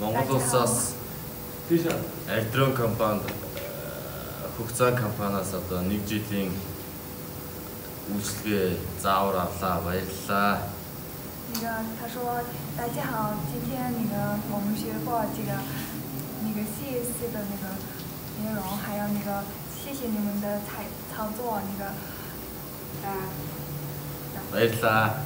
Монгол улсаас тийш Альтрон компанид э, хугацаан компаниас одоо нэг жилийн үйлчлэгээ заавар авлаа. Баярлалаа. 那个他说：“大家好，今天那个我们学过这个那个 CS 的那个内容，还有那个谢谢你们的操操作那个。” Баярлалаа.